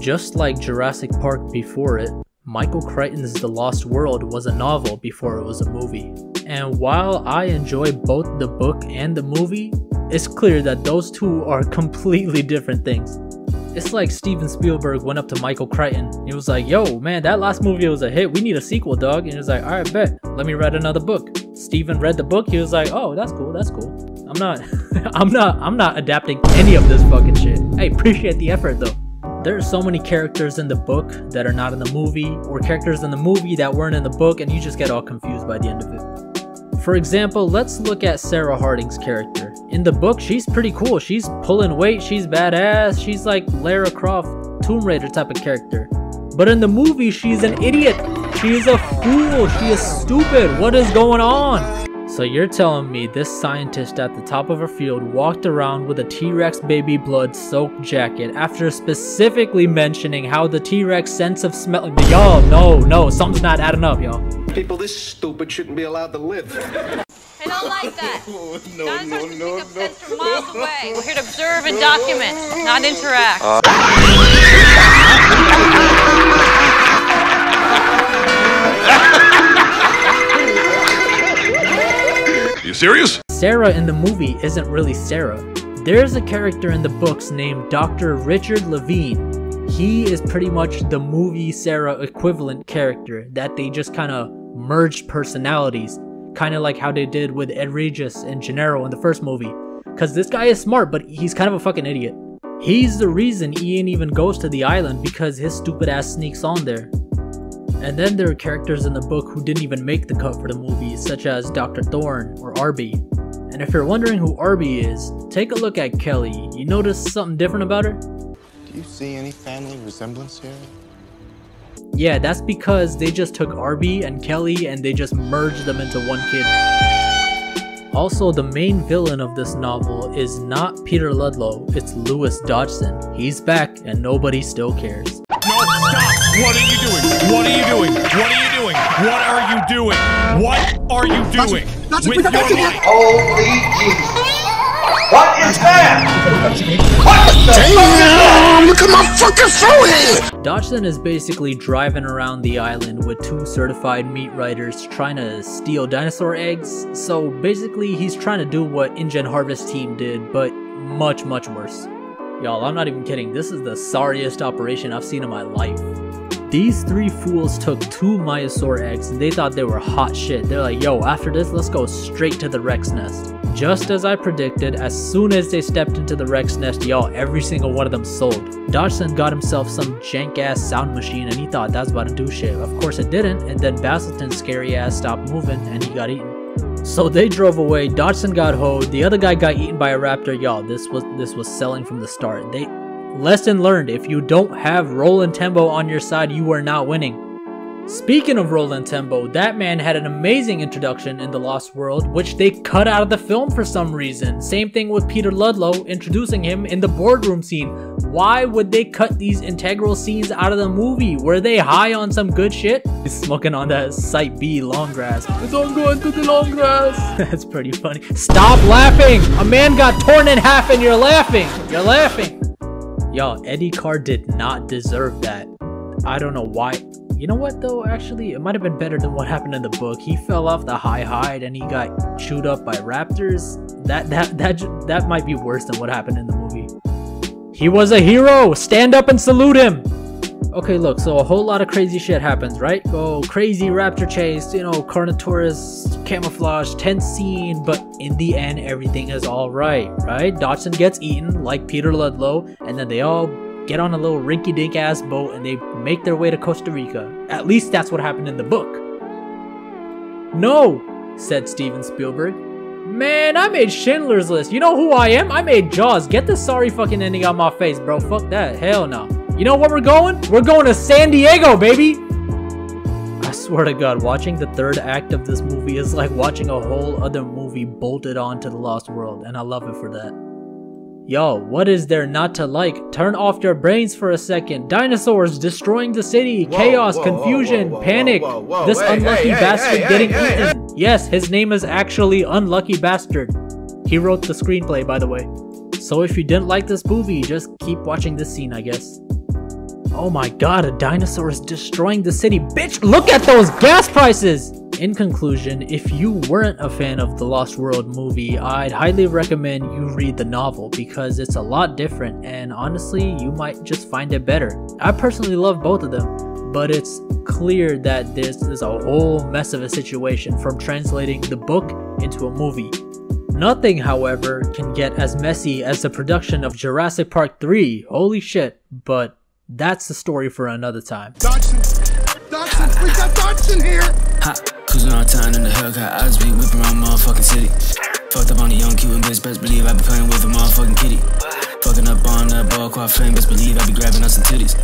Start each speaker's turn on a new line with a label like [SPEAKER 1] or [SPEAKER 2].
[SPEAKER 1] Just like Jurassic Park before it, Michael Crichton's The Lost World was a novel before it was a movie. And while I enjoy both the book and the movie, it's clear that those two are completely different things. It's like Steven Spielberg went up to Michael Crichton. He was like, yo, man, that last movie was a hit. We need a sequel, dog. And he was like, all right, bet. Let me write another book. Steven read the book. He was like, oh, that's cool. That's cool. I'm not, I'm not, I'm not adapting any of this fucking shit. I appreciate the effort though. There are so many characters in the book that are not in the movie, or characters in the movie that weren't in the book, and you just get all confused by the end of it. For example, let's look at Sarah Harding's character. In the book, she's pretty cool. She's pulling weight, she's badass, she's like Lara Croft, Tomb Raider type of character. But in the movie, she's an idiot. She is a fool. She is stupid. What is going on? So you're telling me this scientist at the top of her field walked around with a T-Rex baby blood soaked jacket after specifically mentioning how the T-Rex sense of smell- Y'all, no, no, something's not adding up, y'all.
[SPEAKER 2] People this stupid shouldn't be allowed to live.
[SPEAKER 3] I don't like that.
[SPEAKER 4] Oh, no,
[SPEAKER 3] Dinosaurs
[SPEAKER 4] no,
[SPEAKER 3] can pick up
[SPEAKER 4] no,
[SPEAKER 3] scents from miles away. We're here to observe and document, not interact.
[SPEAKER 4] You
[SPEAKER 1] Sarah in the movie isn't really Sarah. There's a character in the books named Dr. Richard Levine. He is pretty much the movie Sarah equivalent character that they just kind of merged personalities, kind of like how they did with Ed Regis and Gennaro in the first movie. Cause this guy is smart, but he's kind of a fucking idiot. He's the reason Ian even goes to the island because his stupid ass sneaks on there. And then there are characters in the book who didn't even make the cut for the movie, such as Dr. Thorne or Arby. And if you're wondering who Arby is, take a look at Kelly. You notice something different about her?
[SPEAKER 5] Do you see any family resemblance here?
[SPEAKER 1] Yeah, that's because they just took Arby and Kelly and they just merged them into one kid. Also, the main villain of this novel is not Peter Ludlow, it's Lewis Dodgson. He's back and nobody still cares.
[SPEAKER 6] No, stop! What are you doing? What are you doing? What are you doing? What are you doing? What are you doing with your life?
[SPEAKER 7] Holy Jesus. What is that? What the
[SPEAKER 5] Damn! Look at my fucking forehead!
[SPEAKER 1] Dodgson is basically driving around the island with two certified meat riders trying to steal dinosaur eggs. So basically, he's trying to do what InGen Harvest Team did, but much, much worse. Y'all, I'm not even kidding. This is the sorriest operation I've seen in my life. These three fools took two Maiasaur eggs and they thought they were hot shit. They're like, yo, after this, let's go straight to the Rex nest. Just as I predicted, as soon as they stepped into the Rex nest, y'all, every single one of them sold. Dodgson got himself some jank ass sound machine and he thought that's about to do shit. Of course it didn't, and then Baselton's scary ass stopped moving and he got eaten. So they drove away, Dodgson got hoed, the other guy got eaten by a raptor. Y'all, this was this was selling from the start. They lesson learned, if you don't have Roland Tembo on your side, you are not winning. Speaking of Roland Tembo, that man had an amazing introduction in The Lost World, which they cut out of the film for some reason. Same thing with Peter Ludlow introducing him in the boardroom scene. Why would they cut these integral scenes out of the movie? Were they high on some good shit? He's smoking on that Site B long grass. Don't going to the long grass. That's pretty funny. Stop laughing! A man got torn in half and you're laughing! You're laughing! Y'all, Eddie Carr did not deserve that. I don't know why. You know what though? Actually, it might have been better than what happened in the book. He fell off the high hide and he got chewed up by raptors. That that that that might be worse than what happened in the movie. He was a hero. Stand up and salute him. Okay, look. So a whole lot of crazy shit happens, right? Oh, crazy raptor chase. You know, Carnotaurus camouflage, tense scene. But in the end, everything is all right, right? Dodgson gets eaten like Peter Ludlow, and then they all get on a little rinky-dink ass boat and they make their way to Costa Rica. At least that's what happened in the book. No, said Steven Spielberg. Man, I made Schindler's List. You know who I am? I made Jaws. Get the sorry fucking ending out my face, bro. Fuck that. Hell no. You know where we're going? We're going to San Diego, baby. I swear to God, watching the third act of this movie is like watching a whole other movie bolted onto the Lost World, and I love it for that. Yo, what is there not to like? Turn off your brains for a second. Dinosaurs destroying the city, chaos,
[SPEAKER 5] whoa, whoa,
[SPEAKER 1] confusion,
[SPEAKER 5] whoa, whoa,
[SPEAKER 1] panic.
[SPEAKER 5] whoa, whoa,
[SPEAKER 1] This
[SPEAKER 5] hey,
[SPEAKER 1] unlucky
[SPEAKER 5] hey, hey,
[SPEAKER 1] bastard
[SPEAKER 5] hey,
[SPEAKER 1] getting
[SPEAKER 5] hey, hey,
[SPEAKER 1] eaten. Yes, his name is actually Unlucky Bastard. He wrote the screenplay, by the way. So if you didn't like this movie, just keep watching this scene, I guess. Oh my god, a dinosaur is destroying the city. Bitch, look at those gas prices! In conclusion, if you weren't a fan of the Lost World movie, I'd highly recommend you read the novel because it's a lot different and honestly, you might just find it better. I personally love both of them, but it's clear that this is a whole mess of a situation from translating the book into a movie. Nothing, however, can get as messy as the production of Jurassic Park 3, holy shit, but that's the story for another time.
[SPEAKER 5] Dodgson! Dodgson! We got Dodgson here!
[SPEAKER 8] Ha, cruising around town in the Hellcat, I just be whipping around motherfucking city. Fucked up on the young Cuban bitch, best believe I be playing with a motherfucking kitty. Fucking up on that ball, quite flame, best believe I be grabbing up some titties.